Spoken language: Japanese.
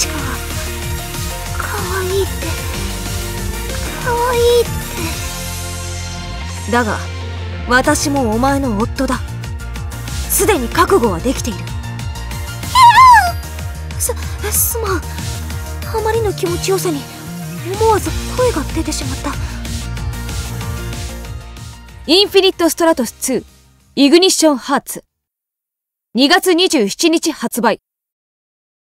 ちかわいいって。かわいいって。だが私もお前の夫だ。すでに覚悟はできている。すすまん。あまりの気持ちよさに思わず声が出てしまった。インフィニットストラトス2イグニッションハーツ。2月27日発売。